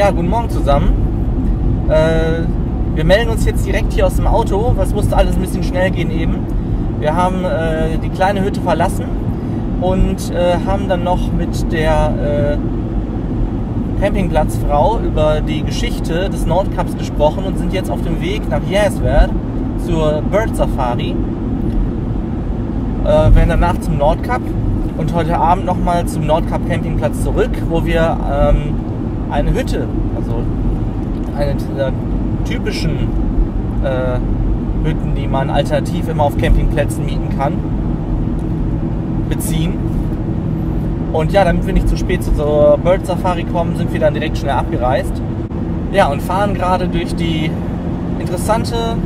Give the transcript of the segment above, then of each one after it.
Ja, guten Morgen zusammen. Äh, wir melden uns jetzt direkt hier aus dem Auto. Was musste alles ein bisschen schnell gehen eben. Wir haben äh, die kleine Hütte verlassen und äh, haben dann noch mit der äh, Campingplatzfrau über die Geschichte des Nordkaps gesprochen und sind jetzt auf dem Weg nach Jäsverd zur Bird Safari. Äh, werden danach zum Nordkap und heute Abend nochmal zum Nordkap Campingplatz zurück, wo wir ähm, eine Hütte, also eine dieser typischen äh, Hütten, die man alternativ immer auf Campingplätzen mieten kann, beziehen. Und ja, damit wir nicht zu spät zur Bird Safari kommen, sind wir dann direkt schnell abgereist. Ja, und fahren gerade durch die interessante,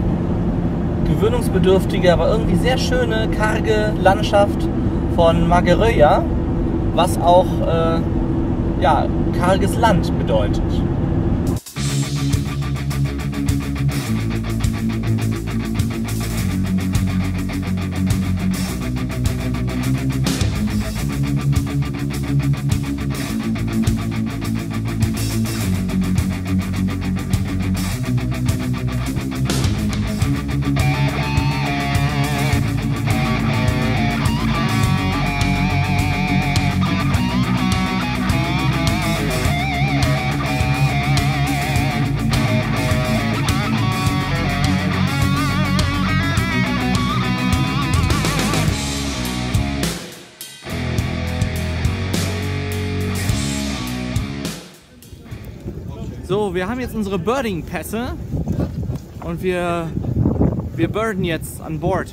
gewöhnungsbedürftige, aber irgendwie sehr schöne, karge Landschaft von Mageröja, was auch äh, ja, karges Land bedeutet. So, wir haben jetzt unsere Birding-Pässe und wir, wir birden jetzt an Bord.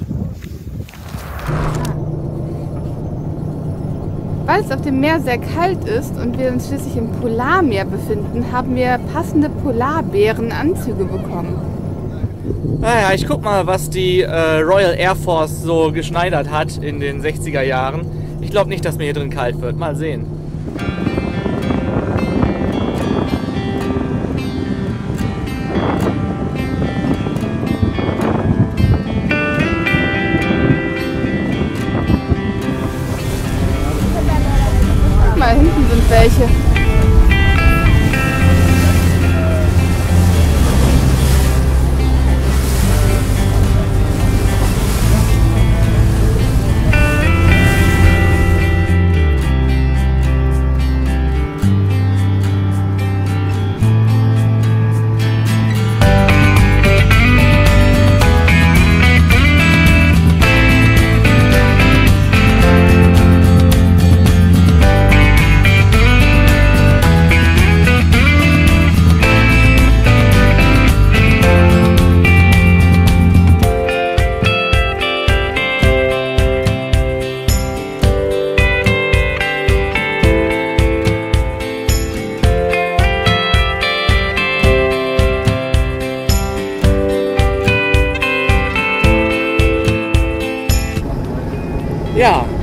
Weil es auf dem Meer sehr kalt ist und wir uns schließlich im Polarmeer befinden, haben wir passende Polarbärenanzüge bekommen. Naja, ich guck mal, was die äh, Royal Air Force so geschneidert hat in den 60er Jahren. Ich glaube nicht, dass mir hier drin kalt wird. Mal sehen.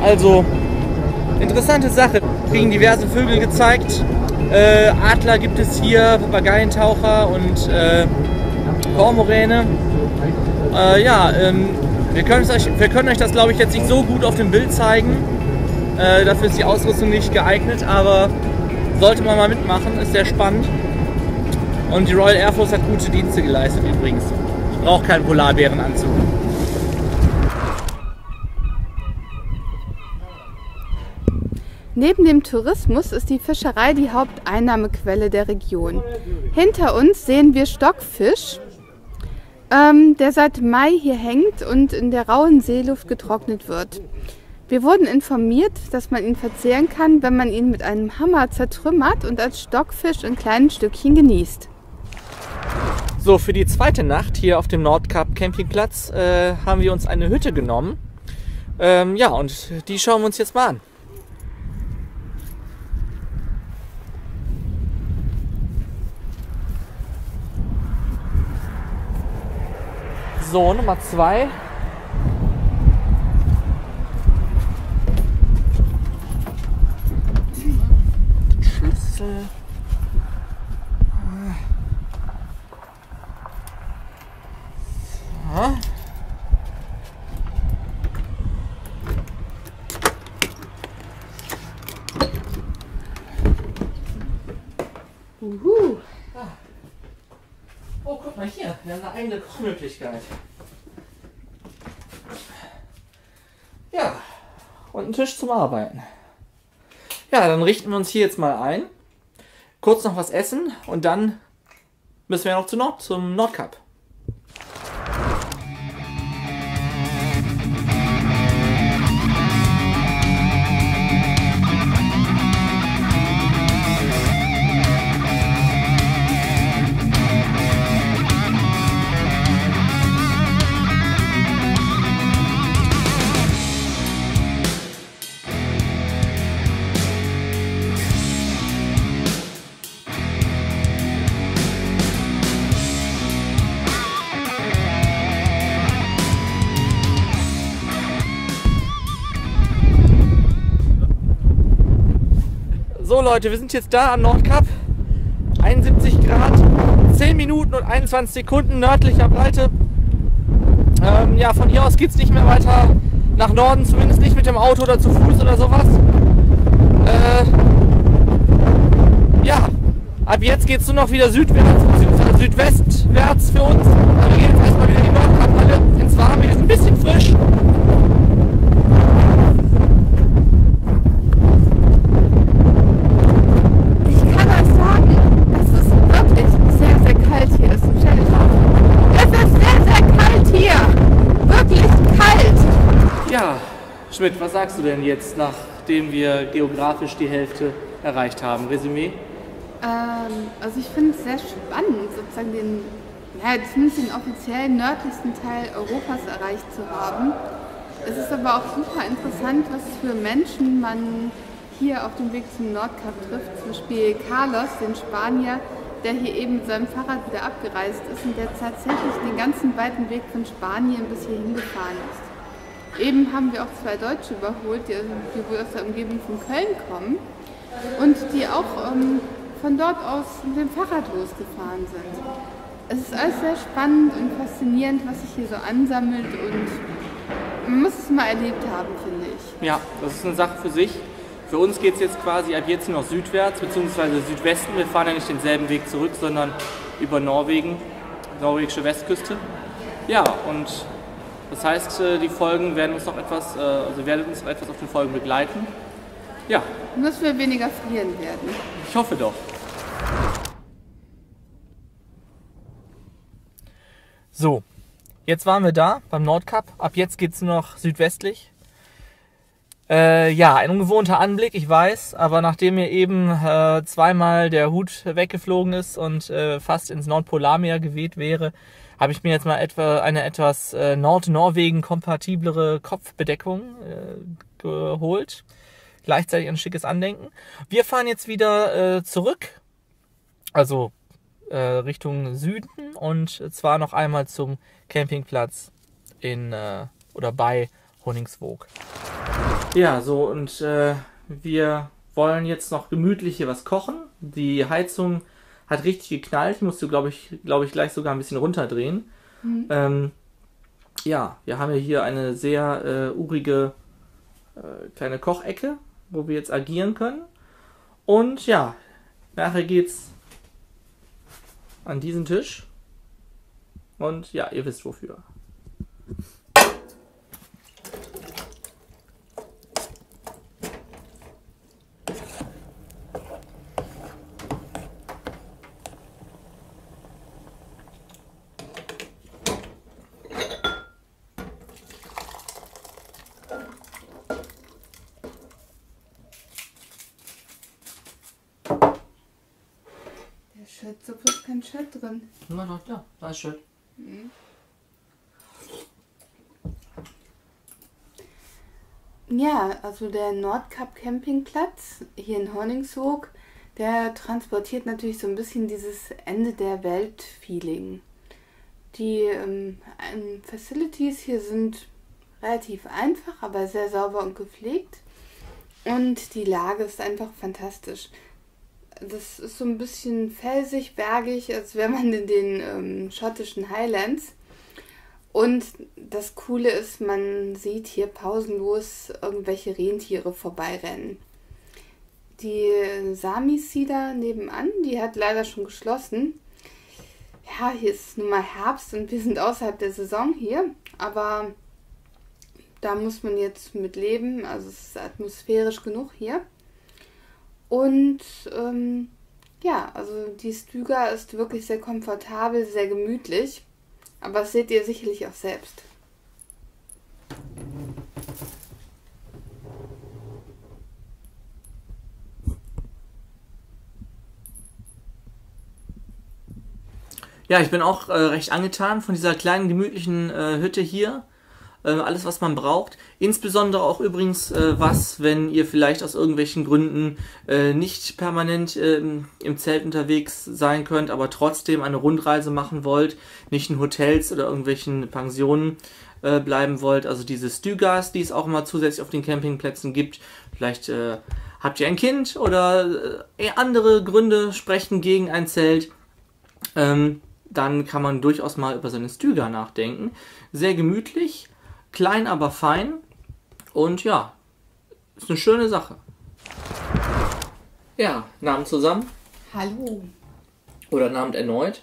Also interessante Sache. Kriegen diverse Vögel gezeigt. Äh, Adler gibt es hier, Papageientaucher und äh, Kormoräne. Äh, ja, ähm, wir, können euch, wir können euch das glaube ich jetzt nicht so gut auf dem Bild zeigen. Äh, dafür ist die Ausrüstung nicht geeignet, aber sollte man mal mitmachen, ist sehr spannend. Und die Royal Air Force hat gute Dienste geleistet übrigens. Braucht keinen Polarbärenanzug. Neben dem Tourismus ist die Fischerei die Haupteinnahmequelle der Region. Hinter uns sehen wir Stockfisch, ähm, der seit Mai hier hängt und in der rauen Seeluft getrocknet wird. Wir wurden informiert, dass man ihn verzehren kann, wenn man ihn mit einem Hammer zertrümmert und als Stockfisch in kleinen Stückchen genießt. So, für die zweite Nacht hier auf dem Nordkap Campingplatz äh, haben wir uns eine Hütte genommen. Ähm, ja, und die schauen wir uns jetzt mal an. So, Nummer zwei. Schlüssel. So. Uhu. Ah. Oh, guck mal hier, wir haben eine eigene Kochmöglichkeit. Ja, und einen Tisch zum Arbeiten. Ja, dann richten wir uns hier jetzt mal ein. Kurz noch was essen und dann müssen wir noch zu Nord, zum Nordkap. So Leute, wir sind jetzt da am Nordkap. 71 Grad, 10 Minuten und 21 Sekunden nördlicher Breite. Ähm, ja, von hier aus geht es nicht mehr weiter nach Norden, zumindest nicht mit dem Auto oder zu Fuß oder sowas. Äh, ja, ab jetzt geht es nur noch wieder südwärts bzw. südwestwärts für uns. Wir gehen jetzt erstmal wieder in die Nordkaphalle ins Warme, ist ein bisschen frisch. Ich kann euch sagen, es ist wirklich sehr, sehr kalt hier. Es ist, stell dich auf. Es ist sehr, sehr kalt hier. Wirklich kalt. Ja, Schmidt, was sagst du denn jetzt, nachdem wir geografisch die Hälfte erreicht haben? Resümee? Ähm, also ich finde es sehr spannend, sozusagen den, ja, zumindest den offiziellen nördlichsten Teil Europas erreicht zu haben. Es ist aber auch super interessant, was für Menschen man hier auf dem Weg zum Nordkap trifft. Zum Beispiel Carlos, den Spanier, der hier eben mit seinem Fahrrad wieder abgereist ist und der tatsächlich den ganzen weiten Weg von Spanien bis hier hingefahren ist. Eben haben wir auch zwei Deutsche überholt, die, die wohl aus der Umgebung von Köln kommen und die auch ähm, von dort aus mit dem Fahrrad losgefahren sind. Es ist alles sehr spannend und faszinierend, was sich hier so ansammelt und man muss es mal erlebt haben, finde ich. Ja, das ist eine Sache für sich. Für uns geht es jetzt quasi ab jetzt noch südwärts bzw. Südwesten. Wir fahren ja nicht denselben Weg zurück, sondern über Norwegen, norwegische Westküste. Ja, und das heißt, äh, die Folgen werden uns noch etwas, äh, also werden uns noch etwas auf den Folgen begleiten. Ja, dass wir weniger frieren werden. ich hoffe doch. So, jetzt waren wir da beim Nordkap. Ab jetzt geht's nur noch südwestlich. Äh, ja, ein ungewohnter Anblick, ich weiß, aber nachdem mir eben äh, zweimal der Hut weggeflogen ist und äh, fast ins Nordpolarmeer geweht wäre, habe ich mir jetzt mal etwa eine etwas äh, Nord-Norwegen-kompatiblere Kopfbedeckung äh, geholt. Gleichzeitig ein schickes Andenken. Wir fahren jetzt wieder äh, zurück, also äh, Richtung Süden und zwar noch einmal zum Campingplatz in äh, oder bei Honingswoog. Ja, so und äh, wir wollen jetzt noch gemütlich hier was kochen. Die Heizung hat richtig geknallt. Ich musste, glaube ich, glaube ich, gleich sogar ein bisschen runterdrehen. Ähm, ja, wir haben ja hier eine sehr äh, urige äh, kleine Kochecke, wo wir jetzt agieren können. Und ja, nachher geht's an diesen Tisch. Und ja, ihr wisst wofür. Der Schöttsuppe ist kein Schött drin. Na, na, ja, da ist schön. Ja, also der Nordkap Campingplatz hier in Horningshoog, der transportiert natürlich so ein bisschen dieses Ende der Welt Feeling. Die ähm, ähm, Facilities hier sind relativ einfach, aber sehr sauber und gepflegt. Und die Lage ist einfach fantastisch. Das ist so ein bisschen felsig, bergig, als wäre man in den ähm, schottischen Highlands. Und das Coole ist, man sieht hier pausenlos irgendwelche Rentiere vorbeirennen. die Samisi da nebenan, die hat leider schon geschlossen. Ja, hier ist nun mal Herbst und wir sind außerhalb der Saison hier, aber da muss man jetzt mit leben. Also es ist atmosphärisch genug hier. Und ähm, ja, also die Stüger ist wirklich sehr komfortabel, sehr gemütlich. Aber das seht ihr sicherlich auch selbst. Ja, ich bin auch äh, recht angetan von dieser kleinen gemütlichen äh, Hütte hier. Äh, alles, was man braucht. Insbesondere auch übrigens äh, was, wenn ihr vielleicht aus irgendwelchen Gründen äh, nicht permanent ähm, im Zelt unterwegs sein könnt, aber trotzdem eine Rundreise machen wollt, nicht in Hotels oder irgendwelchen Pensionen äh, bleiben wollt. Also diese Stügas, die es auch immer zusätzlich auf den Campingplätzen gibt. Vielleicht habt ihr ein Kind oder andere Gründe sprechen gegen ein Zelt. Ähm, dann kann man durchaus mal über seine Stüger nachdenken. Sehr gemütlich, klein aber fein und ja, ist eine schöne Sache. Ja, Namen zusammen. Hallo. Oder Namen erneut.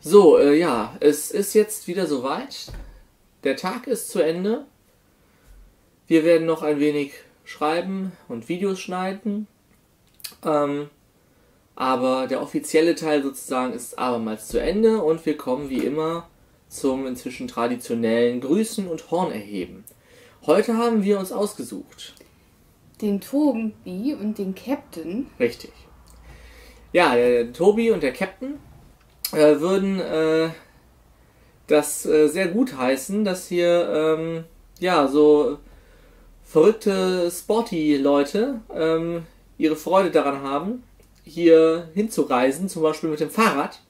So, äh, ja, es ist jetzt wieder soweit. Der Tag ist zu Ende. Wir werden noch ein wenig schreiben und Videos schneiden. Ähm, aber der offizielle Teil sozusagen ist abermals zu Ende und wir kommen wie immer zum inzwischen traditionellen Grüßen und Horn erheben. Heute haben wir uns ausgesucht. Den Tobi und den Captain. Richtig. Ja, der Tobi und der Captain äh, würden äh, das äh, sehr gut heißen, dass hier ähm, ja so verrückte Sporty-Leute ähm, ihre Freude daran haben, hier hinzureisen, zum Beispiel mit dem Fahrrad,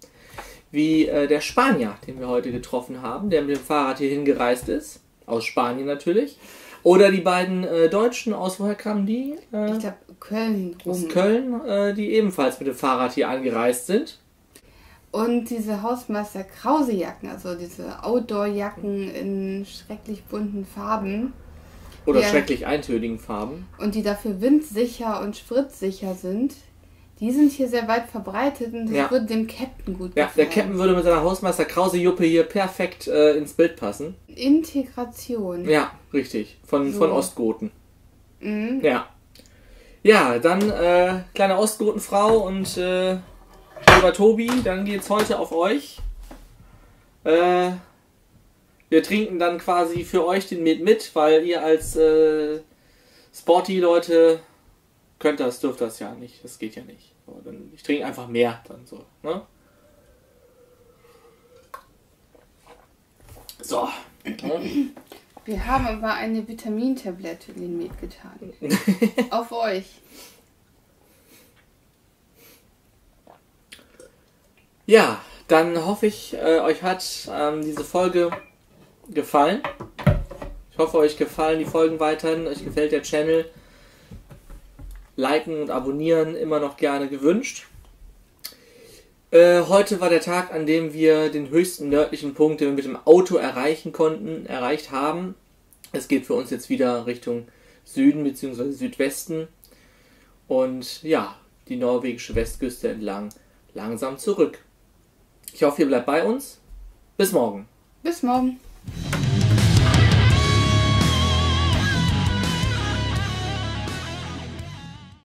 wie äh, der Spanier, den wir heute getroffen haben, der mit dem Fahrrad hier hingereist ist, aus Spanien natürlich. Oder die beiden äh, Deutschen, aus woher kamen die? Äh, ich glaube Köln. Rum. Aus Köln, äh, die ebenfalls mit dem Fahrrad hier angereist sind. Und diese Hausmeister Krause Jacken, also diese Outdoor-Jacken in schrecklich bunten Farben. Oder schrecklich eintönigen Farben. Und die dafür windsicher und spritzsicher sind. Die sind hier sehr weit verbreitet und das ja. würde dem Captain gut gefallen. Ja, der Captain würde mit seiner Hausmeister Krause Juppe hier perfekt äh, ins Bild passen. Integration. Ja, richtig. Von, so. von Ostgoten. Mhm. Ja. Ja, dann äh, kleine Ostgotenfrau und äh, lieber Tobi, dann geht's heute auf euch. Äh, wir trinken dann quasi für euch den Met mit, weil ihr als äh, Sporty-Leute könnt das, dürft das ja nicht. Das geht ja nicht. So, dann, ich trinke einfach mehr dann so. Ne? So. Wir haben aber eine Vitamintablette in den Met getan. Auf euch. Ja, dann hoffe ich, äh, euch hat ähm, diese Folge gefallen. Ich hoffe, euch gefallen die Folgen weiterhin. Euch gefällt der Channel liken und abonnieren immer noch gerne gewünscht. Äh, heute war der Tag, an dem wir den höchsten nördlichen Punkt, den wir mit dem Auto erreichen konnten, erreicht haben. Es geht für uns jetzt wieder Richtung Süden bzw. Südwesten und ja, die norwegische Westküste entlang langsam zurück. Ich hoffe, ihr bleibt bei uns. Bis morgen. Bis morgen.